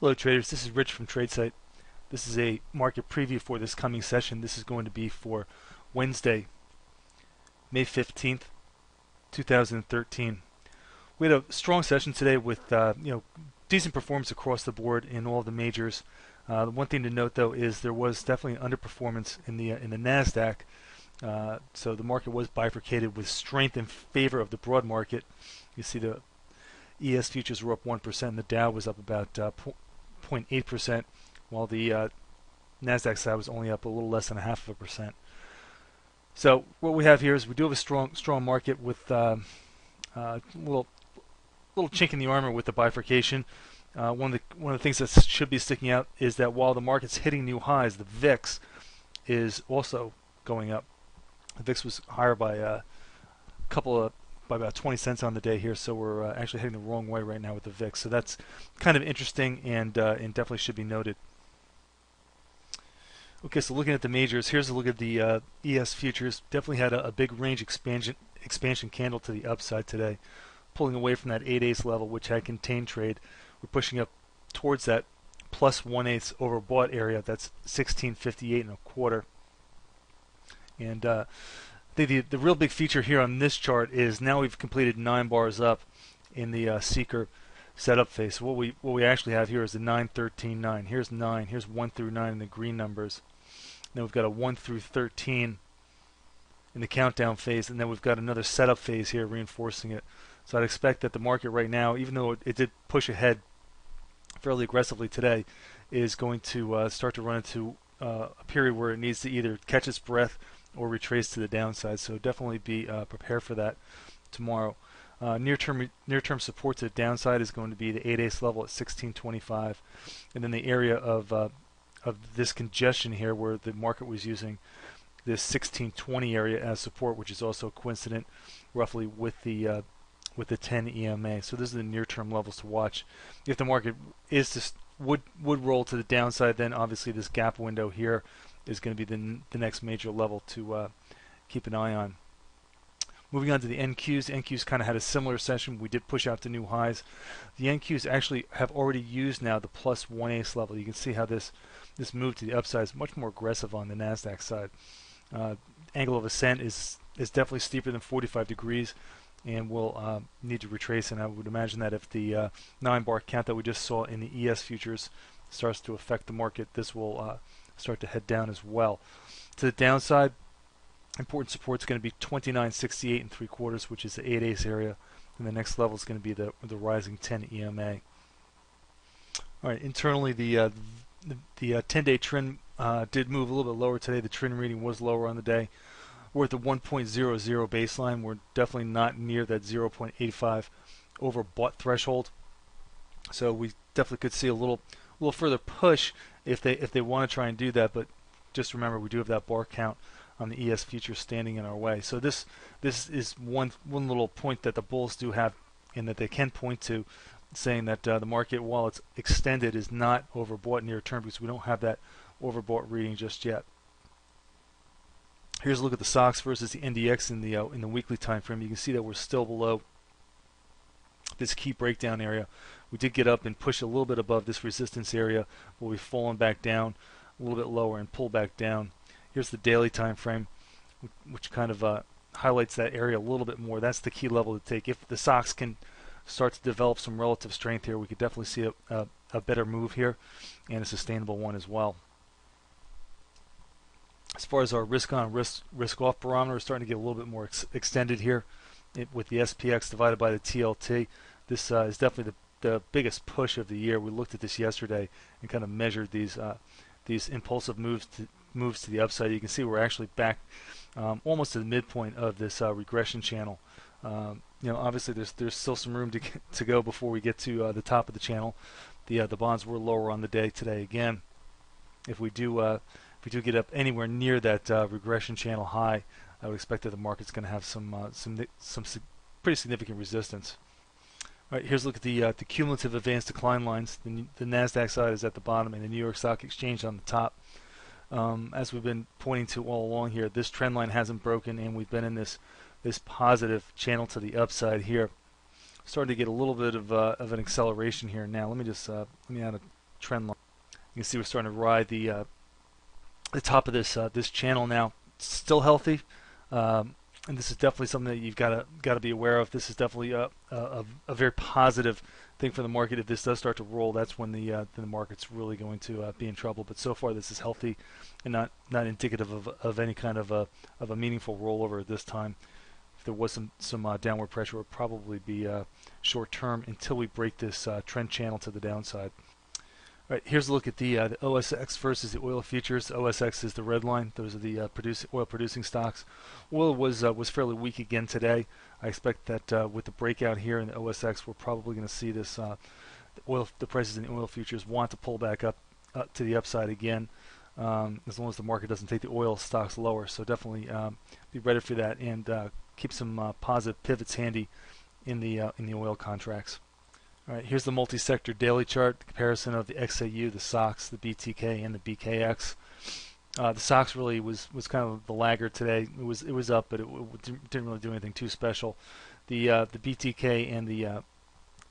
Hello traders, this is Rich from Tradesight. This is a market preview for this coming session. This is going to be for Wednesday, May 15th, 2013. We had a strong session today with uh, you know decent performance across the board in all the majors. Uh, one thing to note though is there was definitely an underperformance in the uh, in the Nasdaq. Uh, so the market was bifurcated with strength in favor of the broad market. You see the ES futures were up 1%, and the Dow was up about uh, 0.8%, while the uh, Nasdaq side was only up a little less than a half of a percent. So what we have here is we do have a strong strong market with uh, uh, a little little chink in the armor with the bifurcation. Uh, one of the one of the things that should be sticking out is that while the market's hitting new highs, the VIX is also going up. The VIX was higher by a couple of by about 20 cents on the day here, so we're uh, actually heading the wrong way right now with the VIX. So that's kind of interesting and uh, and definitely should be noted. Okay, so looking at the majors, here's a look at the uh, ES futures. Definitely had a, a, big range expansion expansion candle to the upside today, pulling away from that 8 ace level, which had contained trade. We're pushing up towards that plus 1 eighth overbought area. That's 1658 and a quarter. And uh, the, the, the real big feature here on this chart is now we've completed nine bars up in the uh, seeker setup phase. So what we what we actually have here is the 9, 13, 9. Here's 9. Here's 1 through 9 in the green numbers. Then we've got a 1 through 13 in the countdown phase, and then we've got another setup phase here reinforcing it. So I'd expect that the market right now, even though it, it did push ahead fairly aggressively today, is going to uh, start to run into uh, a period where it needs to either catch its breath or retrace to the downside. So definitely be uh, prepared for that tomorrow. Uh, near-term near-term support to the downside is going to be the 8 ace level at 1625, and then the area of uh, of this congestion here, where the market was using this 1620 area as support, which is also coincident, roughly with the uh, with the 10 EMA. So this is the near-term levels to watch. If the market is to would would roll to the downside, then obviously this gap window here is going to be the, the next major level to uh, keep an eye on. Moving on to the NQs, NQs kind of had a similar session. We did push out to new highs. The NQs actually have already used now the plus one ace level. You can see how this this move to the upside is much more aggressive on the Nasdaq side. Uh, angle of ascent is is definitely steeper than 45 degrees, and we'll uh, need to retrace. And I would imagine that if the uh, nine bar count that we just saw in the ES futures starts to affect the market, this will uh, start to head down as well. To the downside, important support is going to be 29.68 and three quarters, which is the 8 ace area, and the next level is going to be the the rising 10 EMA. All right, internally the uh, the, the uh, 10-day trend uh, did move a little bit lower today. The trend reading was lower on the day. We're at the 1.00 baseline. We're definitely not near that 0.85 overbought threshold. So we definitely could see a little little further push if they if they want to try and do that. But just remember, we do have that bar count on the ES future standing in our way. So this this is one one little point that the bulls do have, and that they can point to, saying that uh, the market, while it's extended, is not overbought near term because we don't have that overbought reading just yet. Here's a look at the SOX versus the NDX in the uh, in the weekly time frame. You can see that we're still below this key breakdown area. We did get up and push a little bit above this resistance area, but we've fallen back down a little bit lower and pull back down. Here's the daily time frame, which kind of uh, highlights that area a little bit more. That's the key level to take. If the SOX can start to develop some relative strength here, we could definitely see a, a, a better move here and a sustainable one as well. As far as our risk on risk risk off barometer is starting to get a little bit more ex extended here it, with the SPX divided by the TLT. This uh, is definitely the, the biggest push of the year. We looked at this yesterday and kind of measured these uh, these impulsive moves to, moves to the upside. You can see we're actually back um, almost to the midpoint of this uh, regression channel. Um, you know, obviously there's there's still some room to get, to go before we get to uh, the top of the channel. The uh, the bonds were lower on the day today again. If we do uh, if we do get up anywhere near that uh, regression channel high, I would expect that the market's going to have some some some pretty significant resistance. All right, here's a look at the uh, the cumulative advanced decline lines. The, the Nasdaq side is at the bottom, and the New York Stock Exchange on the top. Um, as we've been pointing to all along here, this trend line hasn't broken, and we've been in this this positive channel to the upside here. Starting to get a little bit of uh, of an acceleration here now. Let me just uh, let me add a trend line. You can see we're starting to ride the uh, the top of this uh, this channel now. still healthy, um, and this is definitely something that you've got to got to be aware of. This is definitely a, a, a, very positive thing for the market. If this does start to roll, that's when the uh, the market's really going to uh, be in trouble. But so far, this is healthy and not not indicative of, of any kind of a of a meaningful rollover at this time. If there was some some uh, downward pressure, it would probably be uh, short term until we break this uh, trend channel to the downside. Right, here's a look at the, uh, the OSX versus the oil futures. OSX is the red line. Those are the uh, produce, oil producing stocks. Oil was uh, was fairly weak again today. I expect that uh, with the breakout here in the OSX, we're probably going to see this uh, the oil the prices in the oil futures want to pull back up up to the upside again. Um, as long as the market doesn't take the oil stocks lower, so definitely um, be ready for that and uh, keep some positive pivots handy in the in the oil contracts. All right, here's the multi-sector daily chart, the comparison of the XAU, the SOX, the BTK, and the BKX. Uh, the SOX really was was kind of the laggard today. It was it was up, but it, it didn't really do anything too special. The uh, the BTK and the uh,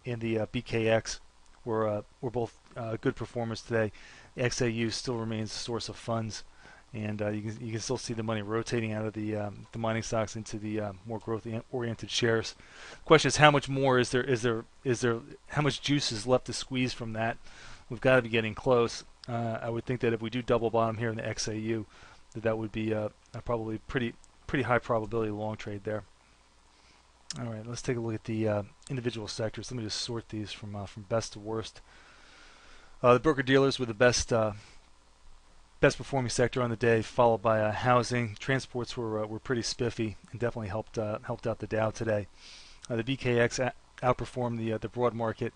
and the uh, BKX were uh, were both uh, good performers today. The XAU still remains a source of funds and uh, you can you can still see the money rotating out of the um, the mining stocks into the uh, more growth oriented shares. The question is how much more is there is there is there how much juice is left to squeeze from that? We've got to be getting close. Uh, I would think that if we do double bottom here in the XAU, that that would be uh, a probably pretty pretty high probability long trade there. All right, let's take a look at the uh, individual sectors. Let me just sort these from uh, from best to worst. the broker dealers were the best best performing sector on the day, followed by uh, housing. Transports were uh, were pretty spiffy and definitely helped uh, helped out the Dow today. Uh, the BKX outperformed the uh, the broad market.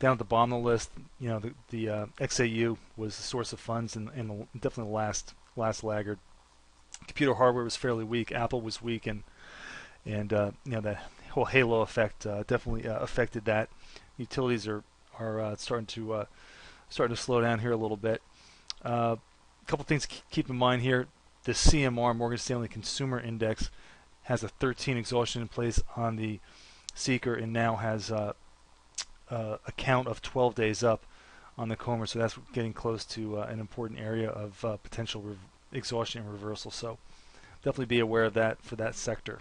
Down at the bottom of the list, you know, the, the uh, XAU was the source of funds and, the, definitely the last last laggard. Computer hardware was fairly weak. Apple was weak, and and you know the whole halo effect definitely affected that. Utilities are are starting to starting to slow down here a little bit. A couple things to keep in mind here. The CMR, Morgan Stanley Consumer Index, has a 13 exhaustion in place on the seeker and now has uh, uh, a count of 12 days up on the Comber. So that's getting close to uh, an important area of uh, potential exhaustion and reversal. So definitely be aware of that for that sector.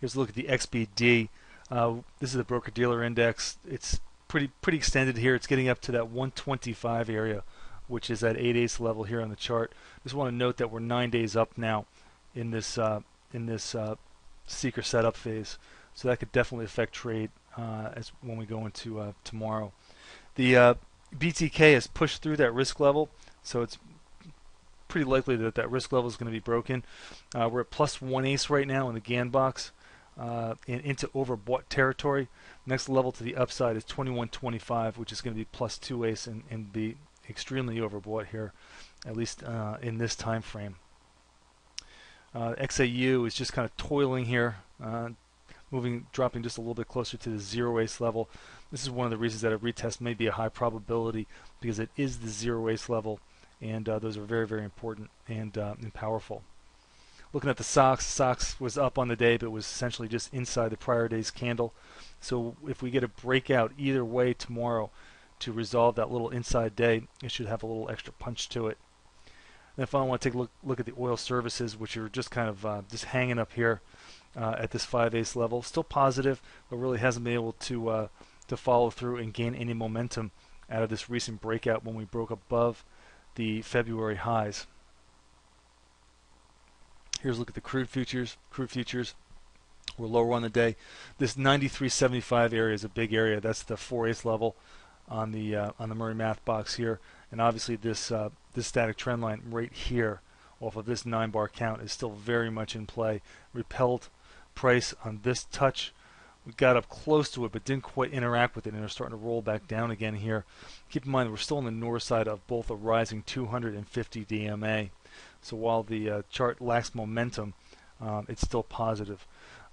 Here's a look at the XBD. Uh, this is the broker dealer index. It's pretty pretty extended here. It's getting up to that 125 area which is at 8 eighths level here on the chart. Just want to note that we're nine days up now in this uh, in this uh, seeker setup phase, so that could definitely affect trade uh, as when we go into uh, tomorrow. The uh, BTK has pushed through that risk level, so it's pretty likely that that risk level is going to be broken. Uh, we're at plus one ace right now in the Gann box. Uh, and into overbought territory. Next level to the upside is 21.25, which is going to be plus two ace and, and be extremely overbought here, at least uh, in this time frame. Uh, XAU is just kind of toiling here, uh, moving, dropping just a little bit closer to the zero ace level. This is one of the reasons that a retest may be a high probability because it is the zero ace level, and uh, those are very, very important and, uh, and powerful. Looking at the SOX, SOX was up on the day, but was essentially just inside the prior day's candle. So if we get a breakout either way tomorrow, to resolve that little inside day, it should have a little extra punch to it. And if I want to take a look, look at the oil services, which are just kind of uh, just hanging up here uh, at this 5 ace level, still positive, but really hasn't been able to uh, to follow through and gain any momentum out of this recent breakout when we broke above the February highs. Here's a look at the crude futures. Crude futures were lower on the day. This 93.75 area is a big area. That's the 4 ace level on the uh, on the Murrey Math box here, and obviously this uh, this static trend line right here off of this nine bar count is still very much in play. Repelled price on this touch. We got up close to it, but didn't quite interact with it, and are starting to roll back down again here. Keep in mind we're still on the north side of both a rising 250 DMA. So while the uh, chart lacks momentum, um, it's still positive.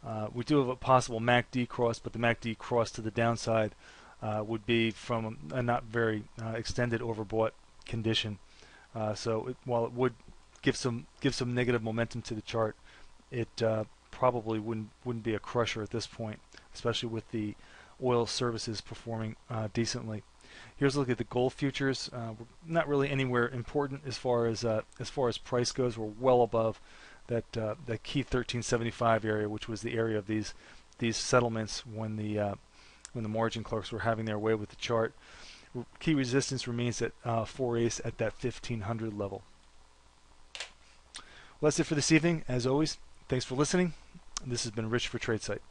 Uh, we do have a possible MACD cross, but the MACD cross to the downside uh, would be from a not very uh, extended overbought condition. Uh, so it, while it would give some give some negative momentum to the chart, it uh, probably wouldn't wouldn't be a crusher at this point, especially with the oil services performing uh, decently. Here's a look at the gold futures. Uh, we're not really anywhere important as far as uh, as far as price goes. We're well above that uh, that key 1375 area, which was the area of these these settlements when the when the margin clerks were having their way with the chart. Key resistance remains at uh, 4 ace at that 1500 level. Well, that's it for this evening. As always, thanks for listening. This has been Rich for TradeSight.